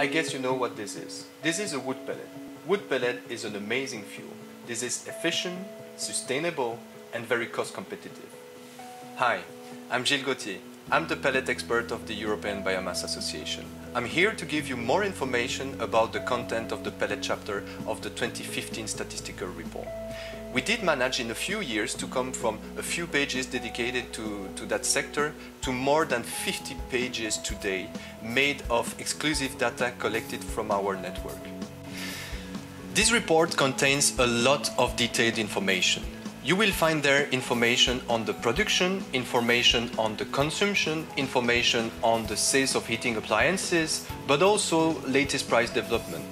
I guess you know what this is. This is a wood pellet. Wood pellet is an amazing fuel. This is efficient, sustainable, and very cost competitive. Hi, I'm Gilles Gauthier. I'm the pellet expert of the European Biomass Association. I'm here to give you more information about the content of the pellet chapter of the 2015 statistical report. We did manage in a few years to come from a few pages dedicated to, to that sector to more than 50 pages today made of exclusive data collected from our network. This report contains a lot of detailed information. You will find there information on the production, information on the consumption, information on the sales of heating appliances, but also latest price development.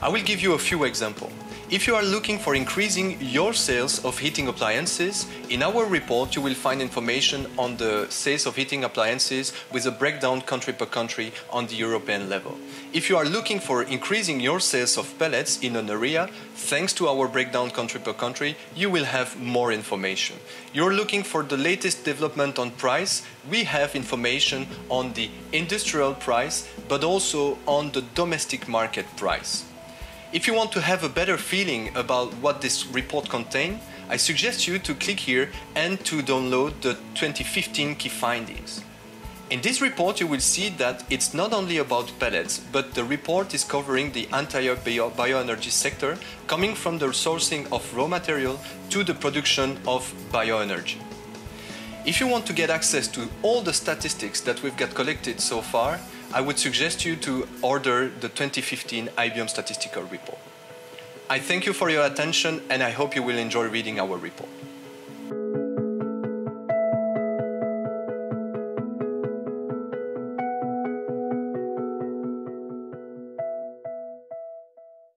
I will give you a few examples. If you are looking for increasing your sales of heating appliances, in our report you will find information on the sales of heating appliances with a breakdown country per country on the European level. If you are looking for increasing your sales of pellets in an area, thanks to our breakdown country per country, you will have more information. You're looking for the latest development on price, we have information on the industrial price, but also on the domestic market price. If you want to have a better feeling about what this report contains, I suggest you to click here and to download the 2015 key findings. In this report you will see that it's not only about pellets, but the report is covering the entire bio bioenergy sector, coming from the sourcing of raw material to the production of bioenergy. If you want to get access to all the statistics that we've got collected so far, I would suggest you to order the 2015 AEBIOM statistical report. I thank you for your attention and I hope you will enjoy reading our report.